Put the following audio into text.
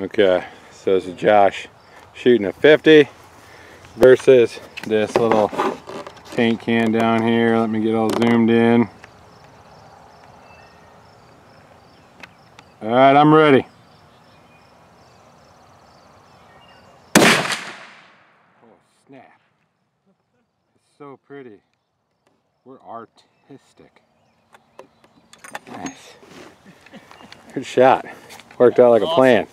Okay, so this is Josh shooting a 50 versus this little paint can down here. Let me get all zoomed in. All right, I'm ready. Oh, snap. It's so pretty. We're artistic. Nice. Good shot. Worked out like a plan.